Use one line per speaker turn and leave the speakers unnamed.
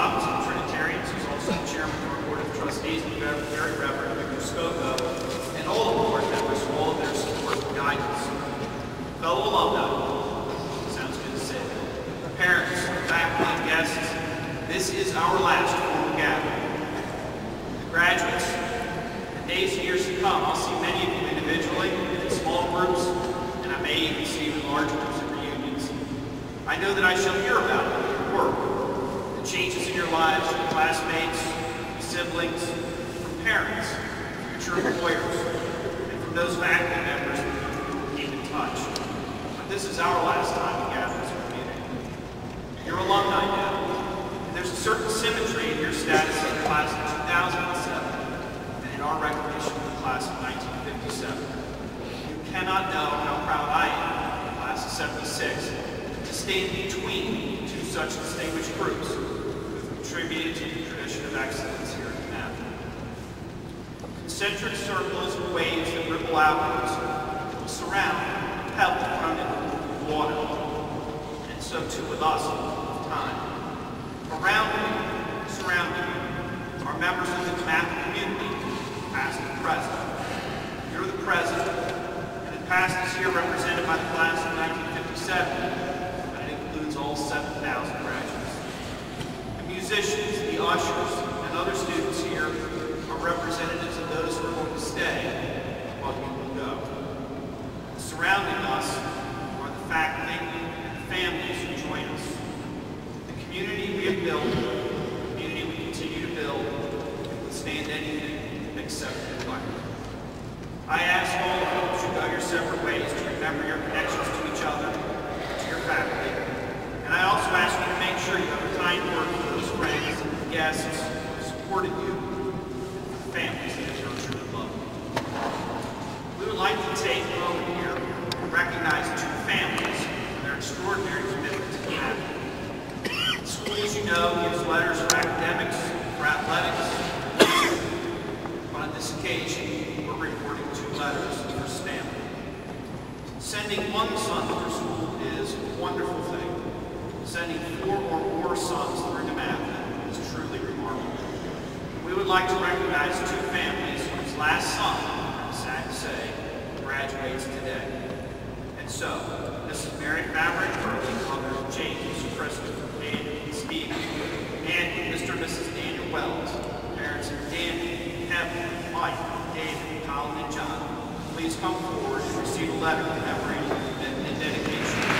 Robbins, from who's also the chairman of the Board of Trustees, and very Reverend Vic Muskoka, and all the board members for all of their support and guidance. Fellow alumni, sounds good to say, parents, faculty, guests, this is our last formal gathering. The graduates, the days and years to come, I'll see many of you individually, in small groups, and I may even see you in large groups at reunions. I know that I shall hear about it your work, changes in your lives, your classmates, your siblings, from parents, future employers, and from those faculty members who keep in touch. But this is our last time to gather as a community. You're alumni now, and there's a certain symmetry in your status in the class of 2007 and in our recognition of the class of 1957. You cannot know how proud I am, the class of 76, to stand between two such distinguished groups who have contributed to the tradition of excellence here at Canal. Concentric circles or waves that ripple outwards will surround, help from it, water. And so too with us of time. Around you, surrounding you, are members of the DeMatha community, past and present. You're the present, and the past is here represented by the class of 1957, but it includes all 7,000 graduates. The musicians, the ushers, and other students here are representatives of those who are going to stay while you will go. Surrounding us are the faculty and the families who join us. The community we have built, the community we continue to build, anything except neglect. I ask all of you to go your separate ways to remember your connections to each other, to your family, and I also ask you to make sure you have a kind word for those friends and guests who supported you, families that have nurtured and loved. We would like to take a moment here to recognize two families for their extraordinary commitment to DeMatha. The school, as you know, gives letters for academics, for athletics, but on this occasion, we're reporting two letters for Stanley. Sending one son through school is a wonderful thing. Sending four or more sons through DeMatha is truly remarkable. We would like to recognize two families whose last son, I'm sad to say, graduates today. And so, Mrs. Mary Favret Kerley, mothers James, Christopher, and Steve, and Mr. and Mrs. Daniel Wells, parents of Danny, Kevin, Mike, David, Colin, and John, please come forward and receive a letter commemorating and dedication